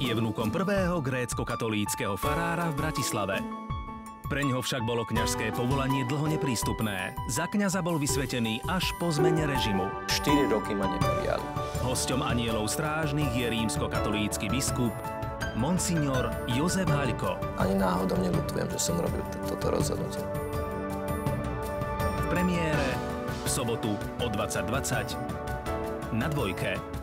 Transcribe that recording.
Je vnúkom prvého grécko-katolíckého farára v Bratislave. Pre ňo však bolo kňažské povolanie dlho neprístupné. Za kňaza bol vysvetený až po zmene režimu. 4 roky ma neprijali. Hosťom anielov strážnych je rímsko-katolícky biskup Monsignor Jozef Haľko. Ani náhodou nelutujem, že som robil toto rozhodnutie. V premiére v sobotu o 20.20 na dvojke.